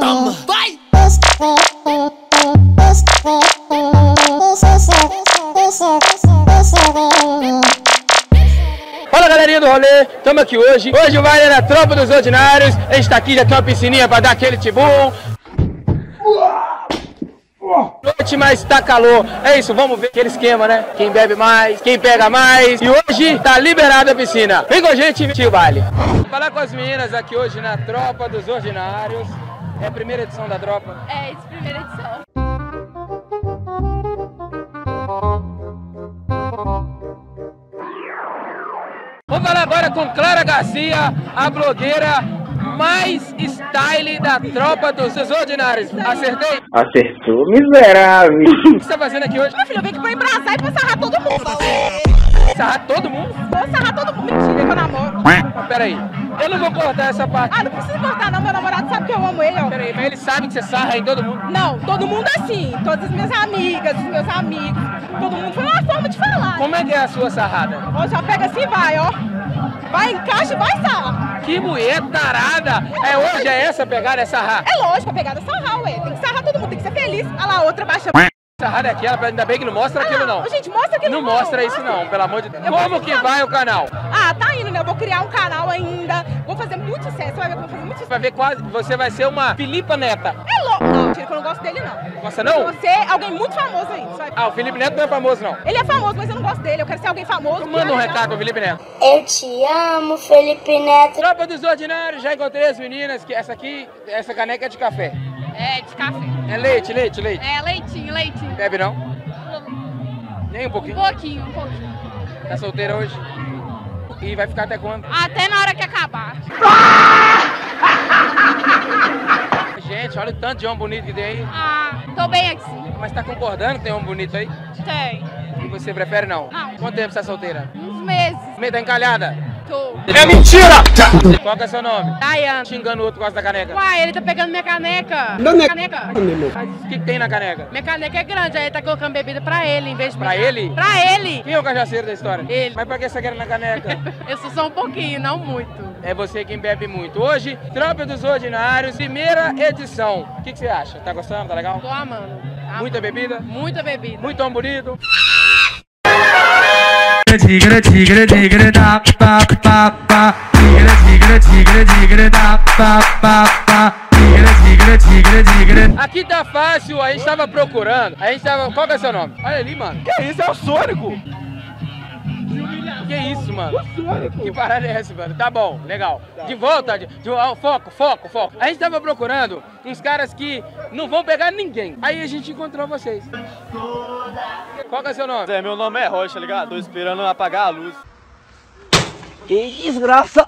Toma. Vai! Fala galerinha do rolê, estamos aqui hoje. Hoje vai na Tropa dos Ordinários. A gente tá aqui, já tem uma piscininha pra dar aquele tibum. Noite, mas tá calor. É isso, vamos ver aquele esquema, né? Quem bebe mais, quem pega mais. E hoje tá liberada a piscina. Vem com a gente, tio baile. Vou falar com as meninas aqui hoje na Tropa dos Ordinários. É a primeira edição da tropa. É, de primeira edição. Vamos falar agora com Clara Garcia, a blogueira mais style da Tropa dos Ordinários. Acertei? Acertou, miserável. O que você tá fazendo aqui hoje? Meu filho, eu vim aqui pra embrasar e pra sarrar todo mundo. Sarrar todo mundo? Vou sarrar todo mundo. Mentira, que eu namoro. Mas peraí, eu não vou cortar essa parte. Ah, não precisa cortar não, meu namorado sabe que eu amo ele, ó. Peraí, mas ele sabe que você sarra em todo mundo. Não, todo mundo assim. Todas as minhas amigas, os meus amigos. Todo mundo foi uma forma de falar. Como é que é a sua sarrada? Ó, já pega assim e vai, ó. Vai, encaixa e vai sarrar. Que mulher tarada! É hoje é essa pegada, é sarrar. É lógico, a pegada é sarrar, ué. Tem que sarrar todo mundo, tem que ser feliz. Olha lá, outra baixa. Sarrada é aquela, ainda bem que não mostra aquilo não. Gente, mostra aquilo Não mostra isso não, pelo amor de Deus. Como que vai o canal? Ah, tá Eu vou criar um canal ainda. Vou fazer muito sucesso. Você vai ver vou fazer muito Você sucesso. vai ver quase, você vai ser uma Filipa Neta. É louco. Não, que eu não gosto dele, não. Gosta não? Você é alguém muito famoso aí. Ah, o Felipe Neto não é famoso não. Ele é famoso, mas eu não gosto dele. Eu quero ser alguém famoso. Manda um recado pro Felipe Neto. Eu te amo, Felipe Neto. Tropa dos Ordinários, já encontrei as meninas, que essa aqui, essa caneca é de café. É, de café. É leite, leite, leite. É, leitinho, leitinho. Bebe não? Nem um pouquinho. pouquinho, um pouquinho. Tá solteira hoje? E vai ficar até quando? Até na hora que acabar. Gente, olha o tanto de homem bonito que tem aí. Ah, tô bem aqui. Mas tá concordando que tem homem bonito aí? Tem. E você prefere não? Não. Quanto tempo você tá solteira? Uns meses. Meio tá encalhada? É mentira! Qual que é seu nome? Dayane. Xingando o outro por causa da caneca. Uai, ele tá pegando minha caneca. Não, não. Caneca. Mas o que, que tem na caneca? Minha caneca é grande, aí ele tá colocando bebida pra ele, em vez de... Pra ele? Pra ele. Quem é o cajaceiro da história? Ele. Mas pra que você quer na caneca? Eu sou só um pouquinho, não muito. É você quem bebe muito. Hoje, Tropa dos Ordinários, primeira edição. O que, que você acha? Tá gostando? Tá legal? Tô amando. Amando. Muita bebida? Muita bebida. Muito homem bonito? Tigre tigre tigre da pa pa pa tigre tigre tigre tigre da pa pa pa tigre tigre tigre tigre Aqui tá fácil, a gente tava procurando. A gente tava. Qual que é o seu nome? Olha ali, mano. Que isso? É o Sônico! Que isso, mano? Que parada é essa, mano? Tá bom, legal. De volta, de, de- ó, foco, foco, foco. A gente tava procurando uns caras que não vão pegar ninguém. Aí a gente encontrou vocês. Qual que é o seu nome? É, meu nome é Rocha, tá ligado? Tô esperando apagar a luz.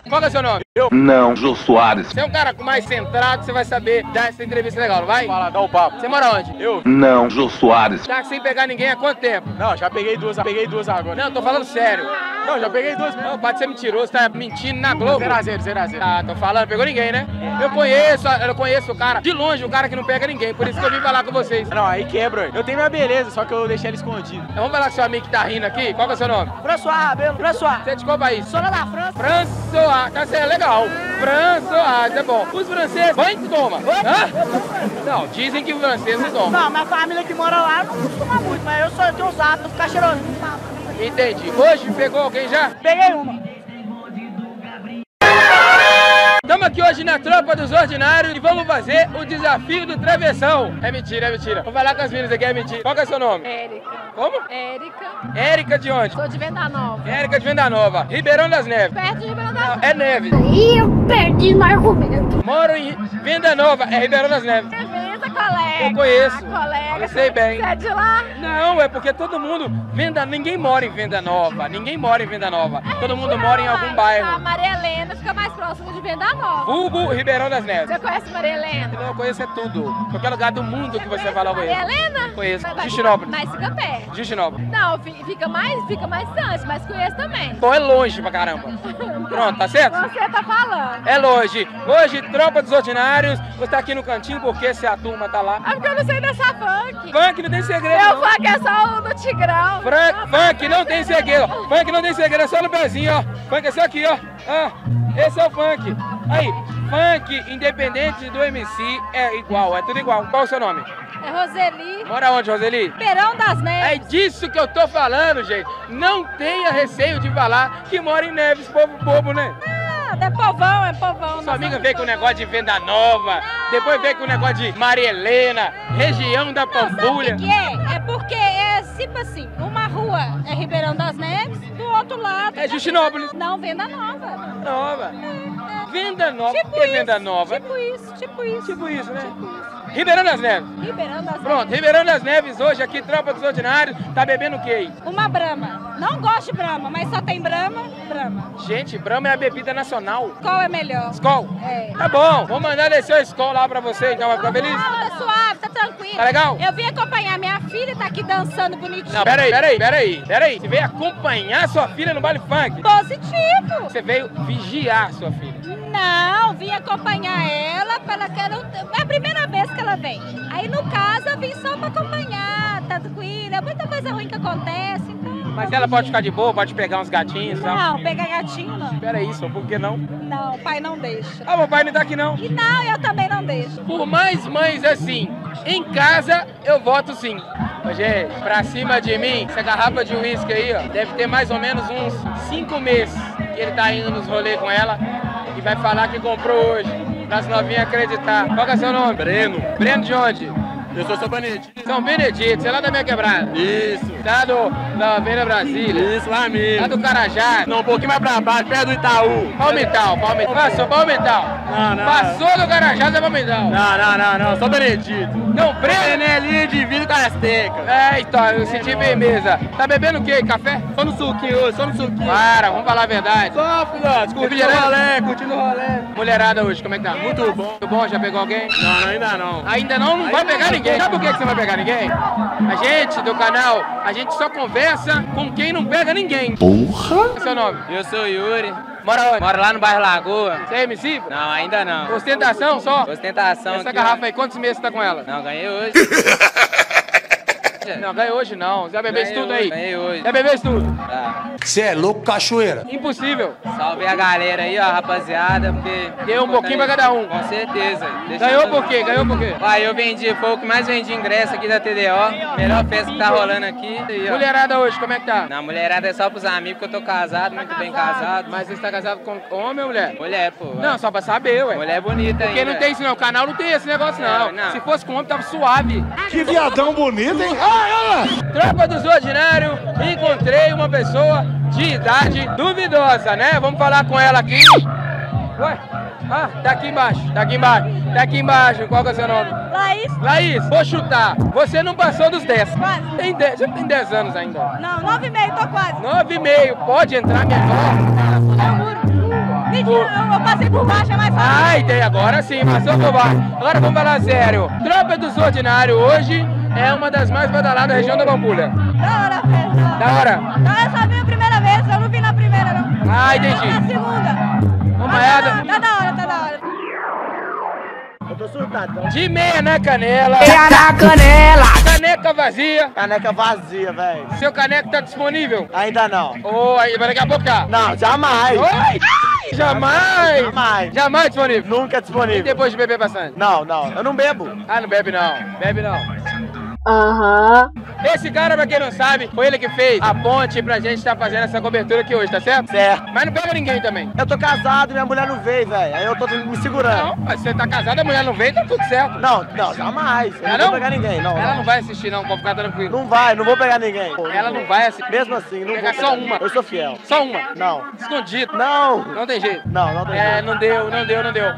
Qual que é o seu nome? Não, Jô Soares. Você é um cara mais centrado, você vai saber dar essa entrevista legal, não vai? Fala, dá um papo. Você mora onde? Eu? Não, Jô Soares. Tá sem pegar ninguém há quanto tempo? Não, já peguei duas, peguei duas agora. Não, tô falando sério. Não, já peguei duas. Não, pode ser mentiroso, tá mentindo na Globo. 0x0, 0x0. Ah, tô falando, pegou ninguém, né? Eu conheço, eu conheço o cara, de longe, o cara que não pega ninguém, por isso que eu vim falar com vocês. Não, aí quebra. Eu tenho minha beleza, só que eu deixei ela escondida. Então, vamos falar com seu amigo que tá rindo aqui, qual que é o seu nome? François Rabelo. François. Você é de qual país? Sou lá da França. François, tá certo, legal. François, é bom. Os franceses, mãe que toma. Hã? Não, dizem que o francês não toma. Não, minha família que mora lá não costuma muito, mas eu eu tenho os hábitos, ficar cheirosinho. Entendi. Hoje pegou alguém já? Peguei uma. Estamos aqui hoje na Tropa dos Ordinários e vamos fazer o desafio do travessão. É mentira, é mentira. Vou falar com as meninas aqui, é mentira. Qual é o seu nome? Érica. Como? Érica. Érica de onde? Sou de Venda Nova. Érica de Venda Nova, Ribeirão das Neves. Perto de Ribeirão das Não, é Neves. E eu perdi no argumento. Moro em Venda Nova, é Ribeirão das Neves. Beleza, colega. Eu conheço. Colega. Eu sei bem. Você é de lá? Não, é porque todo mundo. Venda, ninguém mora em Venda Nova. Ninguém mora em Venda Nova. Todo mundo mora em algum A bairro. Maria Helena fica mais próximo de Venda Nova. Vulgo Ribeirão das Neves. Você conhece Maria Helena? Então eu conheço é tudo. Qualquer lugar do mundo que você falar, eu Maria. Helena? Conheço. Mas- mas- fica perto. Justinópolis. Não, fi- fica mais, fica mais distante, mas conheço também. Então é longe pra caramba. Pronto, tá certo? Você tá falando. É longe. Hoje, Tropa dos Ordinários. Você tá aqui no cantinho porque se a turma tá lá. É porque eu não sei dançar funk. Funk não tem segredo. Meu não. funk é só o do Tigrão. Fran- funk não tem segredo. Funk não tem segredo, é só no pezinho, ó. Funk é só aqui, ó. Ah, esse é o funk. Aí, funk, independente do MC, é igual, é tudo igual. Qual é o seu nome? É Roseli. Mora onde, Roseli? Perão das É Neves. disso que eu tô falando, gente. Não tenha receio de falar que mora em Neves, povo bobo, né? Ah, é povão, é povão. Sua amiga veio com o negócio de Venda Nova, depois veio com o negócio de Maria Helena, região da Sabe o Pampulha. que, que é? É é tipo assim, uma rua é Ribeirão das Neves, do outro lado... É Justinópolis. Não, Venda Nova. Nova. Venda Nova. Tipo que isso, Venda Nova? Tipo isso, tipo isso. Tipo isso, né? Tipo isso. Ribeirão das Neves. Ribeirão das Pronto, Neves. Ribeirão das Neves hoje aqui, Tropa dos Ordinários, tá bebendo o quê aí? Uma Brahma. Não gosto de Brahma, mas só tem Brahma, Brahma. Gente, Brahma é a bebida nacional. Qual é melhor? Skol. É. Tá bom, vou mandar descer o Skol lá pra você, então vai ficar feliz? Tá tranquilo. Tá legal? Eu vim acompanhar minha filha, tá aqui dançando bonitinho. Não, peraí, peraí, peraí, peraí. Você veio acompanhar sua filha no baile funk? Positivo. Você veio vigiar sua filha. Não, vim acompanhar ela ela que ela. É a primeira vez que ela vem. Aí, no caso, eu vim só pra acompanhar, tá tranquila. Muita coisa ruim que acontece, então... Mas ela pode ficar de boa, pode pegar uns gatinhos e tal. Não, pegar gatinho não. Peraí, só por que não? Não, o pai não deixa. Ah, meu pai não tá aqui não. E não, eu também não deixo. Por mais mães assim, em casa eu voto sim. Ô, gente, pra cima de mim, essa garrafa de uísque aí, ó, deve ter mais ou menos uns 5 meses que ele tá indo nos rolês com ela e vai falar que comprou hoje. Para as novinhas acreditar. Qual que é seu nome? Breno. Breno de onde? Eu sou São Benedito. São Benedito, você é lá da minha quebrada. Isso. Tá do, da Avenida Brasília. Isso, lá mesmo. do Carajá. Não, um pouquinho mais pra baixo, perto do Itaú. Palmital, Palmital. Passou, Palmital. Não, não. Passou do Carajá, é Palmital. Não, não, não, não. São Benedito. Não, é ali de vidro com a Azteca. É, então, eu senti firmeza. Tá bebendo o quê? Café? Só no suquinho hoje, só no suquinho. Para, vamos falar a verdade. Só, filhote, curtindo o Refrigerante? rolê, curtindo o rolê. Mulherada hoje, como é que tá? Muito bom. Muito bom, já pegou alguém? Não, não, ainda não. Ainda não, não vai pegar ninguém. Sabe por que que você não vai pegar ninguém? A gente do canal, a gente só conversa com quem não pega ninguém. Porra! Qual é seu nome? Eu sou Yuri, Mora onde? moro lá no bairro Lagoa. Você é MC? Não, ainda não. Ostentação só? Ostentação Essa aqui, garrafa aí, quantos meses você tá com ela? Não, ganhei hoje. Não, ganhei hoje não. Você vai beber isso tudo aí? Ganhei hoje. Vai beber isso tudo? Tá. Você é louco, cachoeira? Impossível. Salve a galera aí, ó, rapaziada, porque... Deu um pouquinho pra cada um. Com certeza. Deixa Ganhou por quê? Ganhou por quê? Uai, eu vendi, foi o que mais vendi ingresso aqui da TDO. Melhor festa que tá rolando aqui. Ó. Mulherada hoje, como é que tá? Na mulherada é só pros amigos, porque eu tô casado, muito bem casado. Mas você tá casado com homem ou mulher? Mulher, pô. Não, só pra saber, ué. Mulher bonita Porque ainda. não tem isso não, o canal não tem esse negócio não. É, não. Se fosse com homem, tava suave. Que viadão bonito, hein? Ah! Tropa dos Ordinários, encontrei uma pessoa de idade duvidosa, né? Vamos falar com ela aqui. Ué? Ah, tá aqui embaixo, tá aqui embaixo, tá aqui embaixo. Qual que é o seu nome? Laís? Laís, vou chutar. Você não passou dos 10. Quase. Tem 10, você tem 10 anos ainda. Não, nove e meio, tô quase. 9 e meio, pode entrar menor. Eu juro. Mentira, eu, eu passei por baixo, é mais fácil. Ai, tem agora sim, passou por baixo. Agora vamos falar sério. Tropa dos Ordinários hoje é uma das mais badaladas da região da Pampulha. Da hora, velho. Da hora. Não, eu só vi a primeira vez, eu não vi na primeira, não. Ah, Eu vi entendi. na segunda. Uma Tá moeda. da, tá da hora, tá da hora. Eu tô surtado. De meia na canela. na canela. Caneca vazia. Caneca vazia, velho. Seu caneco tá disponível? Ainda não. Ô, aí, vai daqui a pouco tá. Não, jamais. Oi! Jamais! Jamais. Jamais disponível. Nunca E disponível. depois de beber bastante? Não, não. Eu não bebo. Ah, não bebe não. Bebe não. Aham. Esse cara, pra quem não sabe, foi ele que fez a ponte pra gente estar fazendo essa cobertura aqui hoje, tá certo? Certo. Mas não pega ninguém também. Eu tô casado, minha mulher não veio, velho. Aí eu tô me segurando. Não, mas você tá casado, a mulher não veio, tá tudo certo. Não, não, jamais. Eu Ela não não? vou pegar ninguém, não. Ela não. não vai assistir não, pode ficar tranquilo. Não vai, não vou pegar ninguém. Ela não vai assistir. Mesmo assim, não Pegar vou só pegar uma. Eu sou fiel. Só uma. Não. Escondido. Não. Não tem jeito. Não, não tem É, jeito. não deu, não deu, não deu.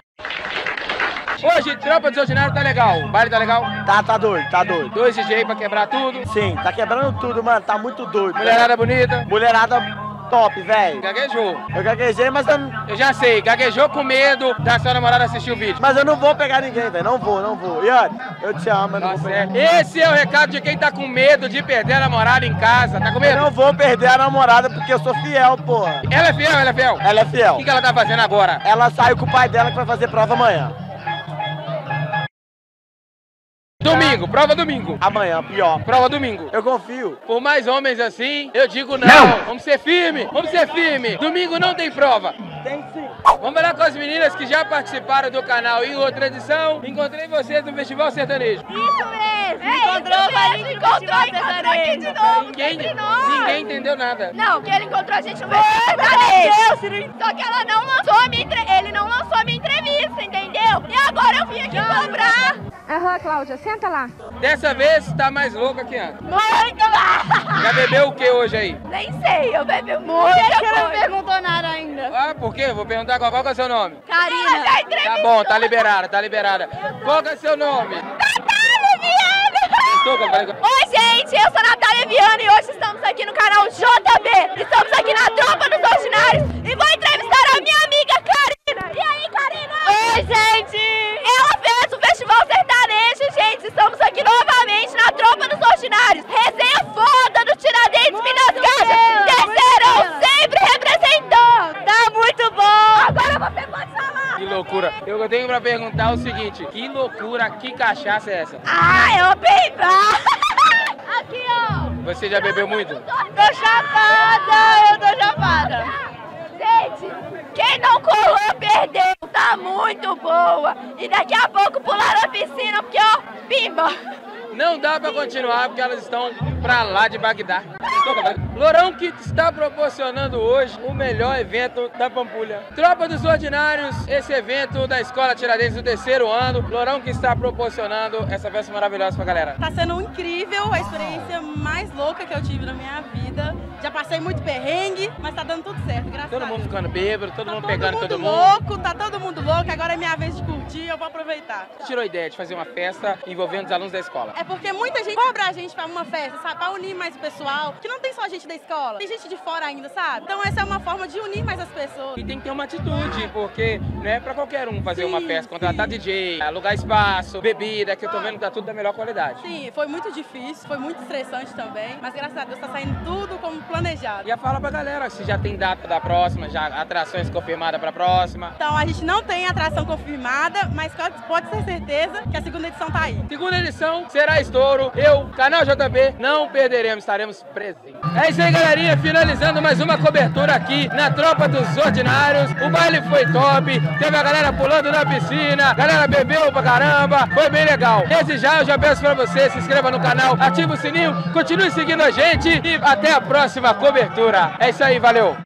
Hoje, Tropa dos Ordinários tá legal. O baile tá legal. Tá, tá doido, tá doido. Dois DJ pra quebrar tudo. Sim, tá quebrando tudo, mano. Tá muito doido. Mulherada bonita. Mulherada top, velho. Gaguejou. Eu gaguejei, mas eu, Eu já sei, gaguejou com medo da sua namorada assistir o vídeo. mas eu não vou pegar ninguém, velho. Não vou, não vou. Ian, eu te amo, eu não Tá vou pegar. Esse é o recado de quem tá com medo de perder a namorada em casa. Tá com Eu medo? não vou perder a namorada porque eu sou fiel, porra. Ela é fiel, ela é fiel. Ela é O fiel. que, que ela tá fazendo agora? Ela saiu com o pai dela que vai fazer prova amanhã. Domingo, prova domingo. Amanhã, pior. Prova domingo. Eu confio. Por mais homens assim, eu digo não. Vamos ser firme, vamos ser firme. Domingo não tem prova. Tem sim. Vamos falar com as meninas que já participaram do canal em outra edição. Encontrei vocês no Festival Sertanejo. Isso mesmo! É, encontrou mesmo, gente no encontrou, Festival encontrou aqui de novo, Ninguém, entre nós. ninguém entendeu nada. Não, que ele encontrou a gente no sertanejo. Só que ela não lançou a minha entre... ele não lançou a minha entrevista, entendeu? E agora eu vim aqui cobrar. Aham, Cláudia, senta lá. Dessa vez tá mais louca que antes. Muito lá. Já bebeu o que hoje aí? Nem sei, eu bebi muita coisa. não perguntou nada ainda. Ah, por quê? Vou perguntar qual, qual que é o seu nome. Karina. Ela já entrevistou. Tá bom, tá liberada, tá liberada. Qual que é o seu nome? Natália Viana. Estou, que eu falei com- Oi, gente, eu sou a Natália Viana e hoje estamos aqui no canal JB. Estamos aqui na Tropa dos Ordinários e vou entrevistar a minha amiga Karina. E aí, Karina? Oi, gente. Ela fez o Festival Sertanejo, gente. Estamos aqui novamente na Tropa dos Ordinários. Resenha foda do Tiradentes, Minas Gerais. Terceirão, sempre representando. Tá muito bom. Agora você pode falar. Que loucura. Eu tenho pra perguntar o seguinte: que loucura, que cachaça é essa? Ah, eu beba. Aqui, ó. Você já bebeu muito? Tô chapada, eu tô chapada. Gente, quem não colou perdeu, tá muito boa. E daqui a pouco pular na piscina, porque ó, pimba. Não dá pra continuar porque elas estão pra lá de Bagdá. Lourão que está proporcionando hoje o melhor evento da Pampulha. Tropa dos Ordinários, esse evento da Escola Tiradentes do terceiro ano. Lourão que está proporcionando essa festa maravilhosa pra galera. Tá sendo incrível, a experiência mais louca que eu tive na minha vida. Já passei muito perrengue, mas tá dando tudo certo, graças Todo a mundo Deus. ficando bêbado, todo Tá mundo todo pegando mundo todo mundo. louco, tá todo mundo louco, agora é minha vez de curtir, eu vou aproveitar. Tirou a ideia de fazer uma festa envolvendo os alunos da escola. É porque muita gente cobra a gente pra uma festa, sabe? Pra unir mais o pessoal. Que não tem só gente da escola, tem gente de fora ainda, sabe? Então essa é uma forma de unir mais as pessoas. E tem que ter uma atitude, porque não é pra qualquer um fazer uma Sim, festa, contratar DJ, alugar espaço, bebida, que eu tô vendo que tá tudo da melhor qualidade. Sim, foi muito difícil, foi muito estressante também, mas graças a Deus tá saindo tudo como planejado. E a fala pra galera se já tem data da próxima, já atrações confirmadas pra próxima. Então a gente não tem atração confirmada, mas pode- pode ter certeza que a segunda edição tá aí. Segunda edição será estouro. Eu, canal JB, não perderemos, estaremos presentes. É isso aí, galerinha. Finalizando mais uma cobertura aqui na Tropa dos Ordinários. O baile foi top. Teve a galera pulando na piscina. A galera bebeu pra caramba. Foi bem legal. Desde já eu já peço pra você, se inscreva no canal, ative o sininho, continue seguindo a gente e até a próxima cobertura. É isso aí, valeu.